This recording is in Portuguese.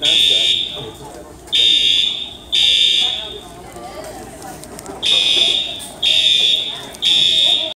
That's it.